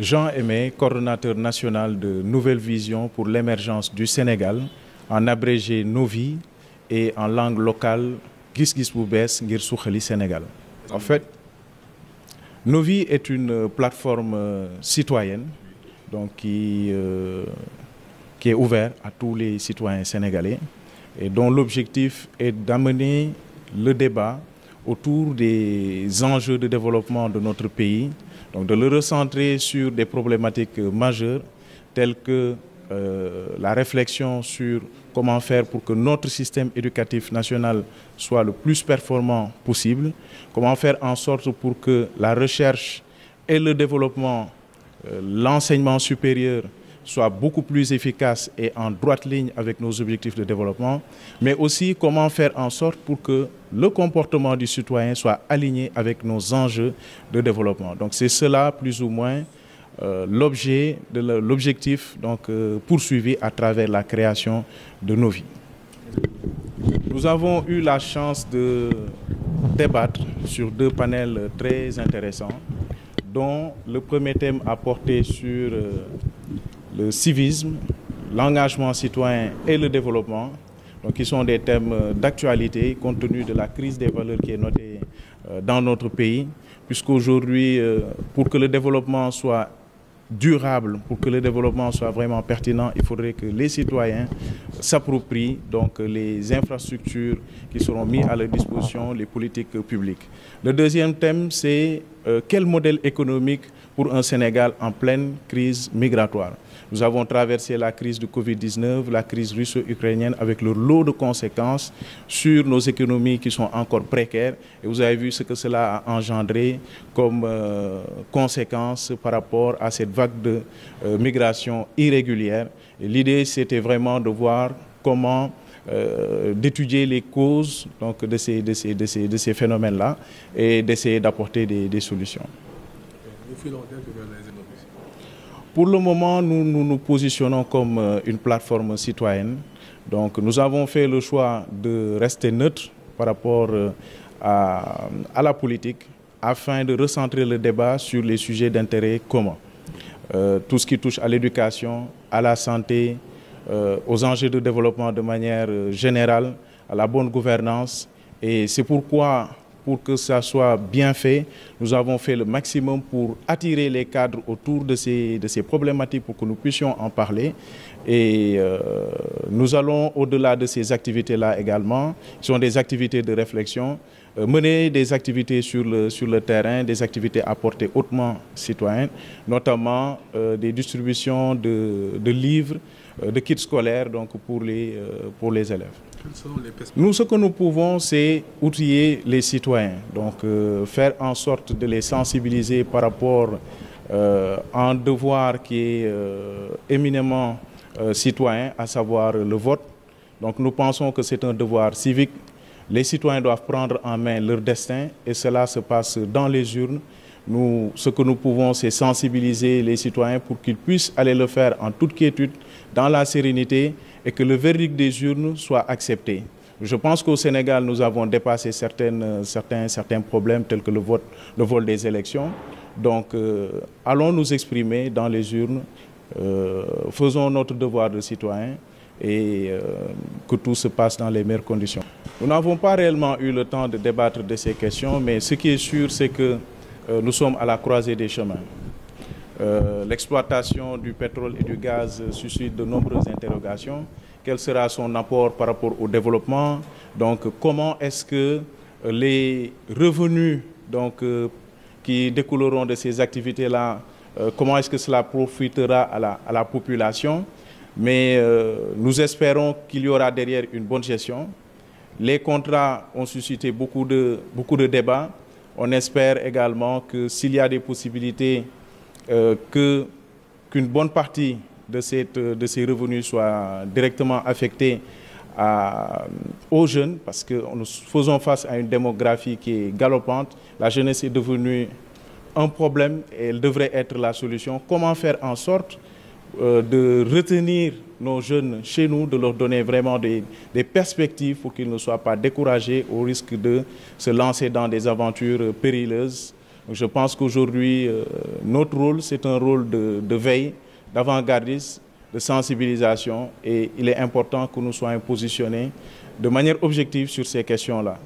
Jean Aimé, coordonnateur national de Nouvelle Vision pour l'émergence du Sénégal, en abrégé Novi et en langue locale Gis Gis suqali Sénégal. En fait, Novi est une plateforme citoyenne donc qui, euh, qui est ouverte à tous les citoyens sénégalais et dont l'objectif est d'amener le débat autour des enjeux de développement de notre pays, donc de le recentrer sur des problématiques majeures telles que euh, la réflexion sur comment faire pour que notre système éducatif national soit le plus performant possible, comment faire en sorte pour que la recherche et le développement, euh, l'enseignement supérieur soit beaucoup plus efficace et en droite ligne avec nos objectifs de développement, mais aussi comment faire en sorte pour que le comportement du citoyen soit aligné avec nos enjeux de développement. Donc c'est cela plus ou moins euh, l'objectif donc euh, poursuivi à travers la création de nos vies. Nous avons eu la chance de débattre sur deux panels très intéressants, dont le premier thème a porté sur euh, le civisme, l'engagement citoyen et le développement, donc qui sont des thèmes d'actualité compte tenu de la crise des valeurs qui est notée euh, dans notre pays, puisqu'aujourd'hui, euh, pour que le développement soit durable, pour que le développement soit vraiment pertinent, il faudrait que les citoyens s'approprient donc les infrastructures qui seront mises à leur disposition, les politiques publiques. Le deuxième thème, c'est euh, quel modèle économique pour un Sénégal en pleine crise migratoire? Nous avons traversé la crise du Covid-19, la crise russo-ukrainienne avec leur lot de conséquences sur nos économies qui sont encore précaires. Et vous avez vu ce que cela a engendré comme euh, conséquence par rapport à cette vague de euh, migration irrégulière. L'idée, c'était vraiment de voir comment euh, d'étudier les causes donc, de ces, de ces, de ces, de ces phénomènes-là et d'essayer d'apporter des, des solutions. Pour le moment, nous, nous nous positionnons comme euh, une plateforme citoyenne. Donc, nous avons fait le choix de rester neutre par rapport euh, à, à, la politique afin de recentrer le débat sur les sujets d'intérêt commun. Euh, tout ce qui touche à l'éducation, à la santé, euh, aux enjeux de développement de manière euh, générale, à la bonne gouvernance. Et c'est pourquoi pour que ça soit bien fait. Nous avons fait le maximum pour attirer les cadres autour de ces, de ces problématiques pour que nous puissions en parler. Et nous allons au-delà de ces activités-là également, qui sont des activités de réflexion, mener des activités sur le, sur le terrain, des activités à portée hautement citoyenne, notamment euh, des distributions de, de livres, de kits scolaires donc pour les, pour les élèves. Nous, ce que nous pouvons, c'est outiller les citoyens, donc euh, faire en sorte de les sensibiliser par rapport euh, à un devoir qui est euh, éminemment citoyen, à savoir le vote. Donc nous pensons que c'est un devoir civique. Les citoyens doivent prendre en main leur destin et cela se passe dans les urnes. Nous, ce que nous pouvons, c'est sensibiliser les citoyens pour qu'ils puissent aller le faire en toute quiétude, dans la sérénité et que le verdict des urnes soit accepté. Je pense qu'au Sénégal, nous avons dépassé certains, certains problèmes tels que le, vote, le vol des élections. Donc, euh, allons nous exprimer dans les urnes, euh, faisons notre devoir de citoyen et euh, que tout se passe dans les meilleures conditions. Nous n'avons pas réellement eu le temps de débattre de ces questions, mais ce qui est sûr, c'est que nous sommes à la croisée des chemins. Euh, l'exploitation du pétrole et du gaz suscite de nombreuses interrogations. Quel sera son apport par rapport au développement? Donc, comment est-ce que les revenus donc, euh, qui découleront de ces activités-là, euh, comment est-ce que cela profitera à la population? Mais euh, nous espérons qu'il y aura derrière une bonne gestion. Les contrats ont suscité beaucoup de, beaucoup de débats. On espère également que s'il y a des possibilités euh, que qu'une bonne partie de, cette, de ces revenus soit directement affectée aux jeunes, parce que nous faisons face à une démographie qui est galopante. La jeunesse est devenue un problème et elle devrait être la solution. Comment faire en sorte euh, de retenir nos jeunes chez nous, de leur donner vraiment des, perspectives pour qu'ils ne soient pas découragés au risque de se lancer dans des aventures périlleuses. Je pense qu'aujourd'hui, euh, notre rôle, c'est un rôle de, veille, d'avant-gardiste, de sensibilisation et il est important que nous soyons positionnés de manière objective sur ces questions-là.